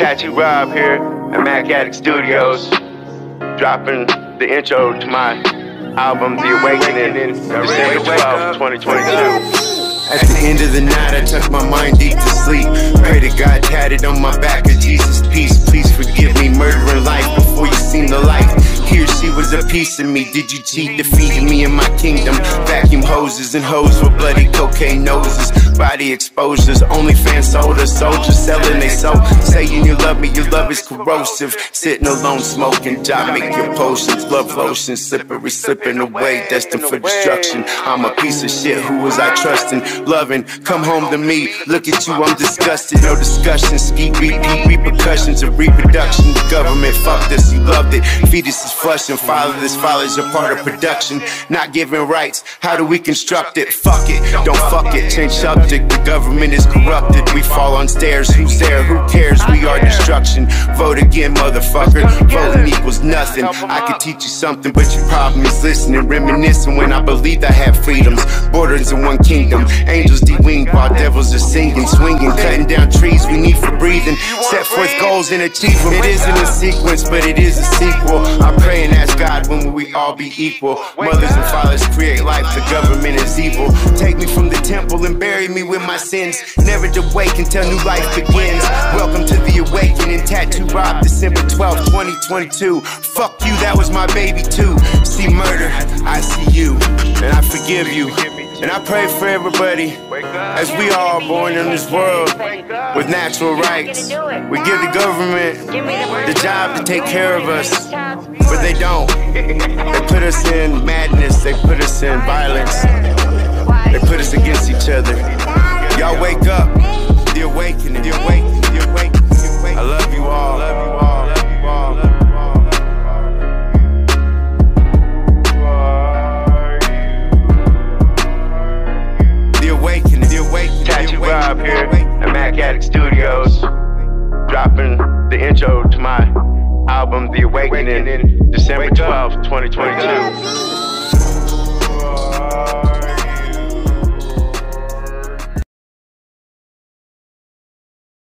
Tattoo Rob here at Mac Addict Studios, dropping the intro to my album, The Awakening, December 12, 2022. At the end of the night, I tuck my mind deep to sleep. Pray to God tatted on my back of Jesus' peace. Please forgive me, murdering life before you seen the light. Here she was a piece of me. Did you cheat, defeating me in my kingdom? Vacuum hoses and hoes with bloody cocaine noses. Body exposures, only fans sold us. Soldiers selling they soul. Saying you love me, is corrosive. Sitting alone smoking, job make your potions. Love lotion, slippery, slipping away, destined for destruction. I'm a piece of shit, who was I trusting? Loving, come home to me. Look at you, I'm disgusted. No discussion, ski repeat, repercussions of reproduction. The government fucked us, you loved it. Fetus Fetuses flushing, fatherless fathers are part of production. Not giving rights, how do we construct it? Fuck it, don't fuck it, change subject. The government is corrupted. We fall on stairs, who's there? Who cares? Destruction. Vote again, motherfucker. Voting equals nothing. I could teach you something, but your problem is listening, reminiscing when I believed I had freedoms. Borders in one kingdom. Angels de-winged while devils are singing, swinging, cutting down trees we need for breathing. Set forth goals and achieve them. It isn't a sequence, but it is a sequel. I pray and ask God when will we all be equal. Mothers and fathers create life, the government is evil. Take me from the temple and bury me with my sins. Never to wake until new life begins. Welcome to the awakening. Tattoo Rob, December 12th, 2022. Fuck you, that was my baby too. See murder, I see you, and I forgive you. And I pray for everybody as we all born in this world with natural rights. We give the government the job to take care of us, but they don't. They put us in madness, they put us in violence, they put us against each other. Awakening, the awakening, the Tattoo Rob here at Mac Addict Studios, dropping the intro to my album, The Awakening, in December 12, 2022.